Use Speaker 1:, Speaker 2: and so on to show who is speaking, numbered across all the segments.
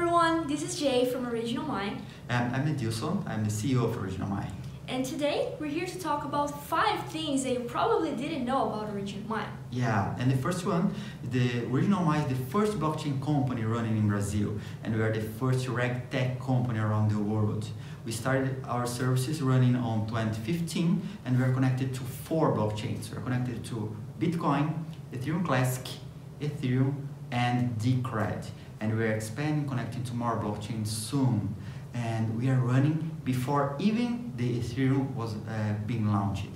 Speaker 1: everyone, this is Jay from OriginalMy.
Speaker 2: And I'm Edilson, I'm the CEO of OriginalMy.
Speaker 1: And today we're here to talk about five things that you probably didn't know about OriginalMy.
Speaker 2: Yeah, and the first one, the OriginalMy is the first blockchain company running in Brazil, and we are the first reg tech company around the world. We started our services running on 2015, and we are connected to four blockchains. We are connected to Bitcoin, Ethereum Classic, Ethereum, and Decred. And we are expanding, connecting to more blockchains soon. And we are running before even the Ethereum was uh, being launched.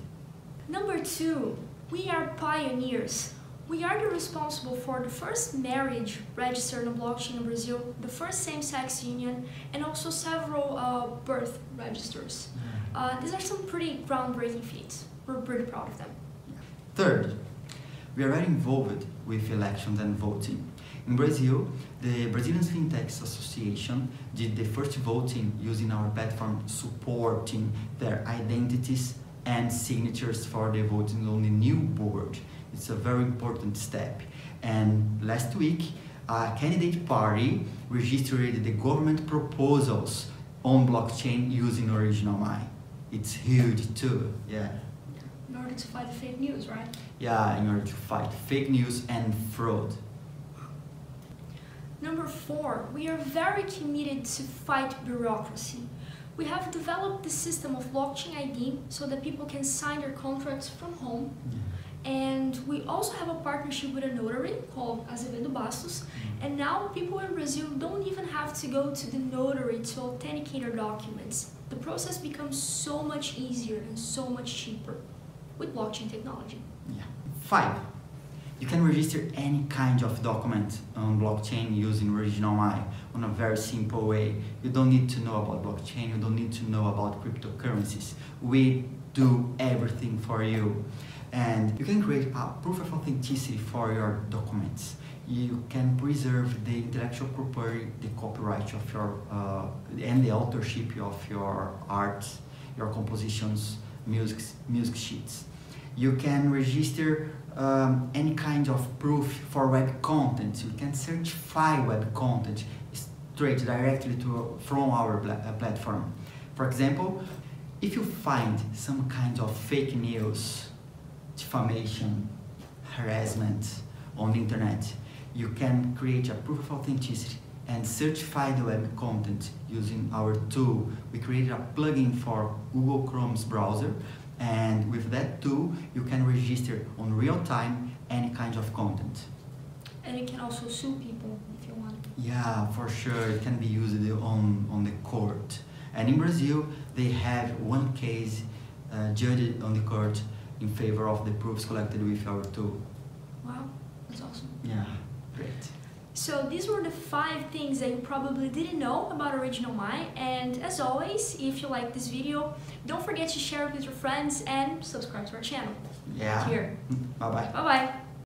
Speaker 1: Number two, we are pioneers. We are the responsible for the first marriage registered on blockchain in Brazil, the first same-sex union, and also several uh, birth registers.
Speaker 2: Mm.
Speaker 1: Uh, these are some pretty groundbreaking feats. We're pretty proud of them.
Speaker 2: Third, we are very involved with elections and voting. In Brazil, the Brazilian Fintechs Association did the first voting using our platform supporting their identities and signatures for the voting on the new board. It's a very important step. And last week, a candidate party registered the government proposals on blockchain using OriginalMy. It's huge too, yeah.
Speaker 1: In order to fight the fake news, right?
Speaker 2: Yeah, in order to fight fake news and fraud.
Speaker 1: Number four, we are very committed to fight bureaucracy. We have developed the system of blockchain ID so that people can sign their contracts from home. Mm. And we also have a partnership with a notary called Azevedo Bastos. Mm. And now people in Brazil don't even have to go to the notary to authenticate their documents. The process becomes so much easier and so much cheaper with blockchain technology.
Speaker 2: Yeah. Five, you can register any kind of document on blockchain using OriginalMy on a very simple way. You don't need to know about blockchain, you don't need to know about cryptocurrencies. We do everything for you. And you can create a proof of authenticity for your documents. You can preserve the intellectual property, the copyright of your, uh, and the authorship of your art, your compositions, music, music sheets. You can register um, any kind of proof for web content. You can certify web content straight directly to, from our uh, platform. For example, if you find some kind of fake news, defamation, harassment on the internet, you can create a proof of authenticity and certify the web content using our tool. We created a plugin for Google Chrome's browser and with that tool you can register on real time any kind of content.
Speaker 1: And you can also sue people if you want.
Speaker 2: Yeah, for sure, it can be used on, on the court. And in Brazil, they have one case uh, judged on the court in favor of the proofs collected with our tool.
Speaker 1: Wow, that's awesome.
Speaker 2: Yeah, great.
Speaker 1: So these were the five things that you probably didn't know about OriginalMy and as always, if you like this video, don't forget to share it with your friends and subscribe to our channel.
Speaker 2: Yeah.
Speaker 1: Here.
Speaker 2: Bye bye.
Speaker 1: Bye bye.